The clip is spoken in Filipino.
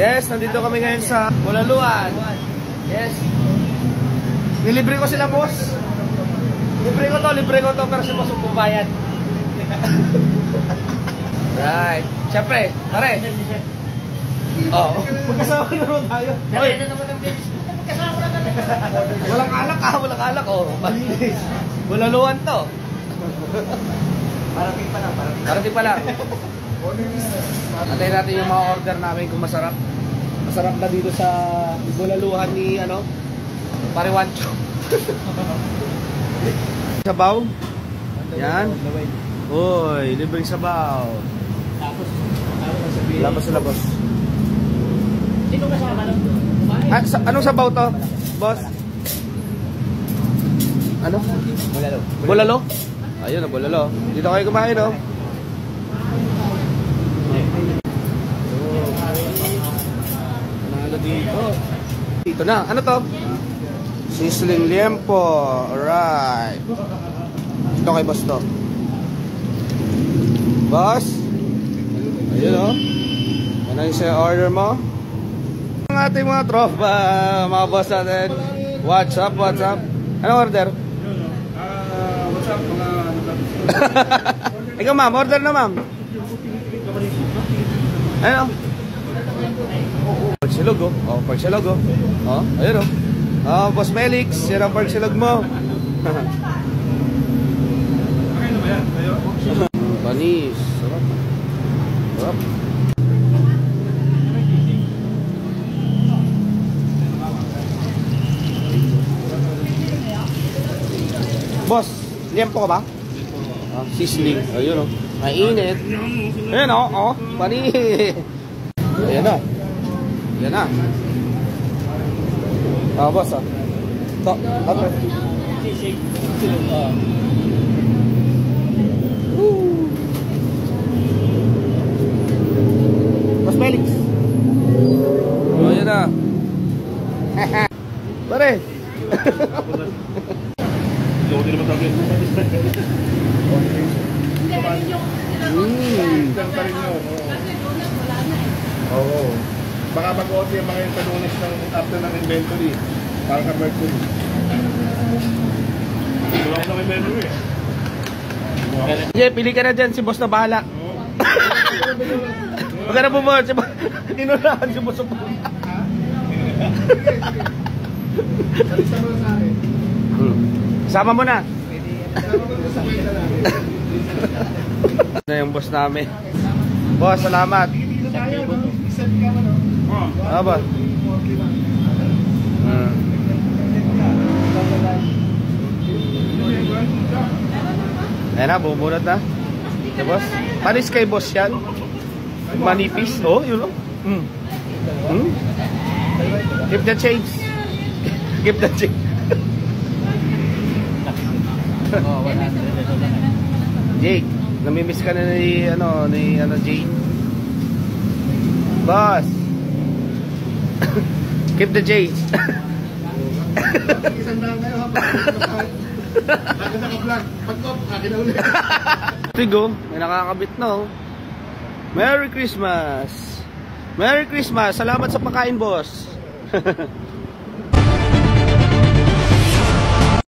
Yes, nandito kami ngayon sa Bulaluan. Yes. Nilibre ko sila, boss. Libre ko to, libre ko to, pero si boss ang pumayad. right. Siyempre, pare. Oo. Oh, magkasama na naman tayo. Oy, walang alak ah, walang alak. Oh, malinis. Bulaluan to. Parating pa lang, parating. Parating pa lang. Antayin natin yung mga order namin kung masarap. Masarap na dito sa bulaluhan ni ano, Pariwancho. sabaw. Yan. Uy, libreng sabaw. Tapos. Labas na labas. Sino kasama lang doon? Ah, sa, anong sabaw to, boss? Ano? Bulalo. Bulalo? Ayun, bulalo. Dito kayo kumain, oh. Dito. Dito na. Ano to? Sizzling liempo. Alright. Ito kay boss to. Boss? Ayun, oh. Ano yung sa order mo? Ang ating mga tropa, mga boss natin. What's up, what's up? Ano order? Ah, what's up mga ka? Ikaw ma'am, order na ma'am. Ano? Pork silog oh. Oh, pork silog oh. Oh, ayun oh. Oh, Boss Felix, yan ang pork silog mo. Panis. Sarap. Sarap. Boss, liempo ka ba? Ah, sizzling. Ayun oh. Mainit. Ayun oh, oh. Pani. Ayan na. Ayan na. Ah, boss ah. To, to. Boss Felix. Oh, ayan na. Pare. Hindi naman sabi. Mm. Isang pa rin yun. Oo. Oo. Baka mag-OT yung mga yung talunis ng after ng inventory. Para ka Mercury. Wala ko ng inventory eh. Sige, pili ka na dyan. Si boss na bahala. Huwag ka na bumawal. Si boss. Inunahan si boss. Sama mo na. na yung boss namin. Boss, salamat. Isang boss. Hmm. Ayan na, bumurot na. Si boss. Panis kay boss yan. Manipis. Oh, yun oh. Hmm. Hmm? Give the change. Give the change. Oo, 100. Jake, namimiss ka na ni ano ni ano Jake. Boss. Keep the J. Isang daan kayo, ha? Bago sa ka-vlog. Pag-off, akin na ulit. Tigo, may nakakabit na oh. Merry Christmas. Merry Christmas. Salamat sa pagkain, boss.